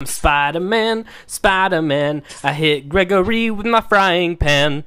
I'm Spider-Man, Spider-Man. I hit Gregory with my frying pan.